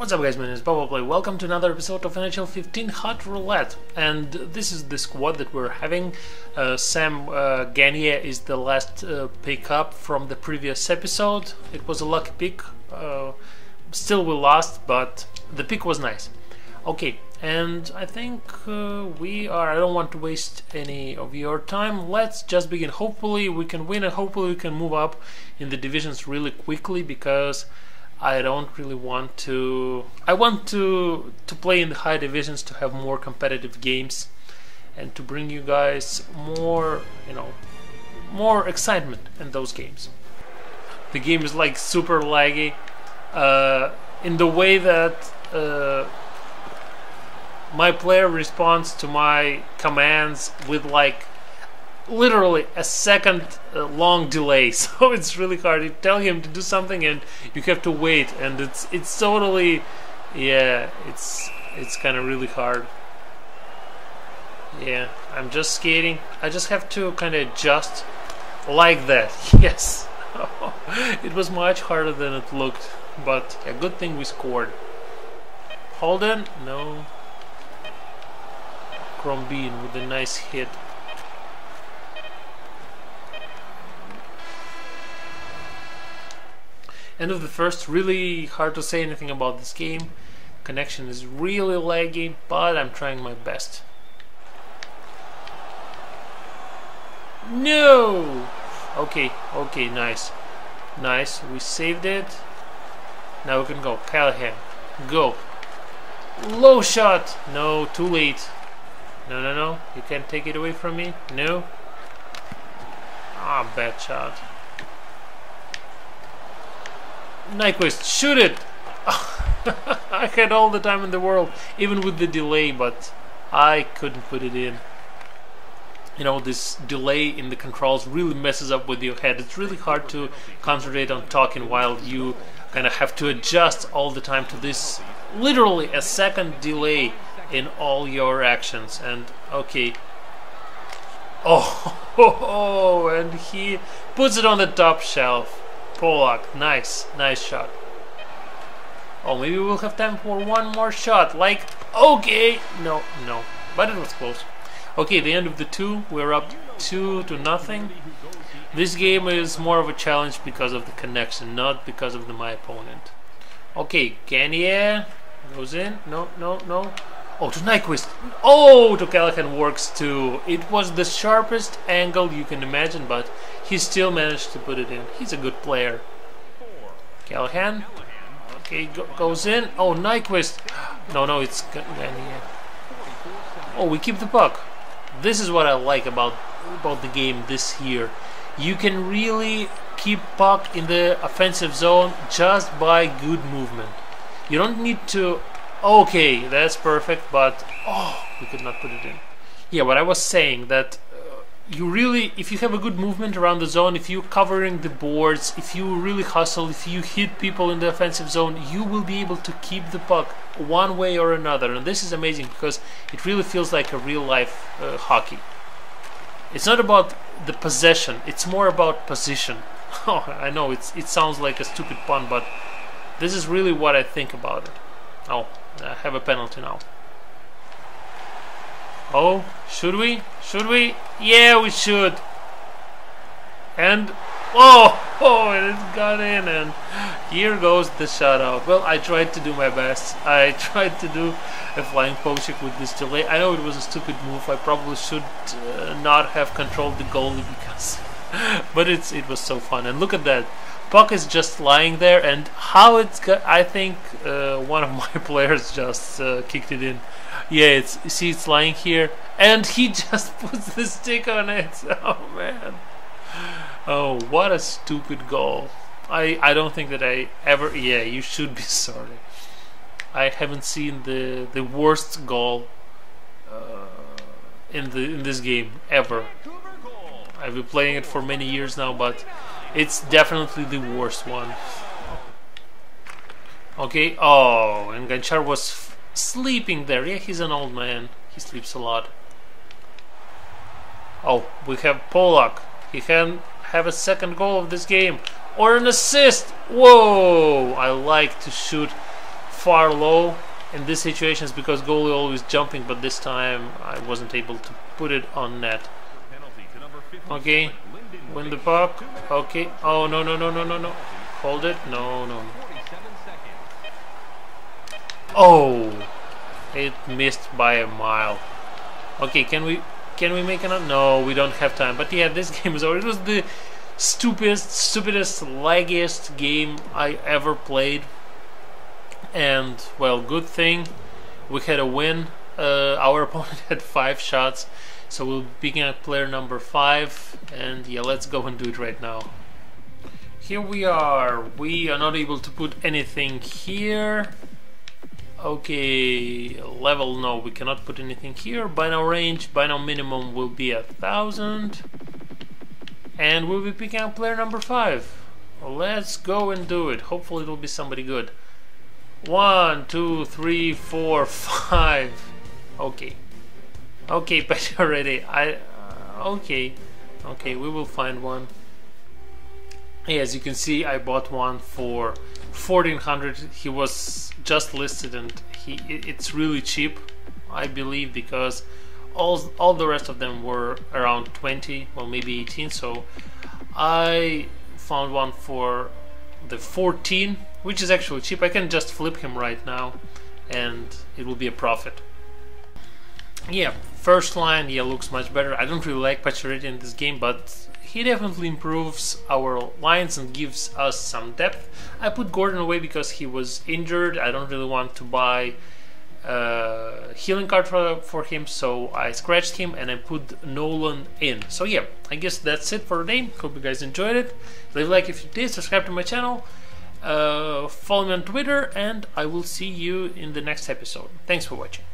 What's up guys, my name is Play. Welcome to another episode of NHL 15 HUT Roulette. And this is the squad that we're having. Uh, Sam uh, Gagner is the last uh, pick up from the previous episode. It was a lucky pick. Uh, still we lost, but the pick was nice. Okay, and I think uh, we are... I don't want to waste any of your time. Let's just begin. Hopefully we can win and hopefully we can move up in the divisions really quickly because... I don't really want to. I want to to play in the high divisions to have more competitive games, and to bring you guys more, you know, more excitement in those games. The game is like super laggy, uh, in the way that uh, my player responds to my commands with like literally a second uh, long delay so it's really hard. You tell him to do something and you have to wait and it's it's totally yeah it's it's kind of really hard. Yeah I'm just skating. I just have to kind of adjust like that yes. It was much harder than it looked but a good thing we scored. Holden? No. Crombeen with a nice hit End of the first, really hard to say anything about this game. Connection is really laggy, but I'm trying my best. No! Okay, okay, nice. Nice, we saved it. Now we can go. Callahan, go. Low shot! No, too late. No, no, no. You can't take it away from me. No. Ah, bad shot. Nyquist, shoot it! I had all the time in the world, even with the delay, but I couldn't put it in. You know, this delay in the controls really messes up with your head. It's really hard to concentrate on talking while you kind of have to adjust all the time to this literally a second delay in all your actions. And okay. Oh, and he puts it on the top shelf. Polak, nice, nice shot. Oh, maybe we'll have time for one more shot. Like, okay, no, no, but it was close. Okay, the end of the two, we're up two to nothing. This game is more of a challenge because of the connection, not because of the, my opponent. Okay, Gagner goes in. No, no, no. Oh, to Nyquist. Oh, to Callahan works too. It was the sharpest angle you can imagine, but he still managed to put it in. He's a good player. Callahan. Okay, go goes in. Oh, Nyquist. No, no, it's Gagner. Oh, we keep the puck. This is what I like about about the game this year. You can really keep puck in the offensive zone just by good movement. You don't need to Okay, that's perfect, but oh, we could not put it in. Yeah, what I was saying that uh, you really, if you have a good movement around the zone, if you're covering the boards, if you really hustle, if you hit people in the offensive zone, you will be able to keep the puck one way or another. And this is amazing because it really feels like a real life uh, hockey. It's not about the possession, it's more about position. Oh, I know it's it sounds like a stupid pun, but this is really what I think about it. Oh, I have a penalty now. Oh, should we? Should we? Yeah, we should. And oh, oh, it got in, and here goes the shutout. Well, I tried to do my best. I tried to do a flying potion with this delay. I know it was a stupid move. I probably should uh, not have controlled the goalie because, but it's it was so fun. And look at that. Puck is just lying there, and how it's got, I think uh, one of my players just uh, kicked it in. Yeah, it's see, it's lying here, and he just puts the stick on it. Oh man! Oh, what a stupid goal! I I don't think that I ever. Yeah, you should be sorry. I haven't seen the the worst goal uh, in the in this game ever. I've been playing it for many years now, but it's definitely the worst one. Okay, oh, and Gonchar was sleeping there. Yeah, he's an old man. He sleeps a lot. Oh, we have Polak. He can have a second goal of this game. Or an assist! Whoa! I like to shoot far low in this situation is because goalie always jumping, but this time I wasn't able to put it on net. Okay, win the puck. Okay. Oh no no no no no no. Hold it. No no. Oh, it missed by a mile. Okay, can we can we make another? No, we don't have time. But yeah, this game is over. It was the stupidest, stupidest, laggiest game I ever played. And well, good thing we had a win. Uh, our opponent had five shots, so we'll begin at player number five. And yeah, let's go and do it right now. Here we are. We are not able to put anything here. Okay, level no, we cannot put anything here. Buy now range, buy now minimum will be a thousand. And we'll be picking up player number five. Let's go and do it. Hopefully it'll be somebody good. One, two, three, four, five. Okay. Okay, but already. I. Uh, okay. Okay, we will find one. Yeah, as you can see, I bought one for 1400. He was just listed, and he it's really cheap, I believe, because all all the rest of them were around 20, well maybe 18. So I found one for the 14, which is actually cheap. I can just flip him right now, and it will be a profit. Yeah, first line, yeah, looks much better. I don't really like Pacioretty in this game, but he definitely improves our lines and gives us some depth. I put Gordon away because he was injured. I don't really want to buy uh, healing card for, for him, so I scratched him and I put Nolan in. So yeah, I guess that's it for today. Hope you guys enjoyed it. Leave a like if you did, subscribe to my channel, uh, follow me on Twitter, and I will see you in the next episode. Thanks for watching.